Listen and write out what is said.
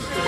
Bye.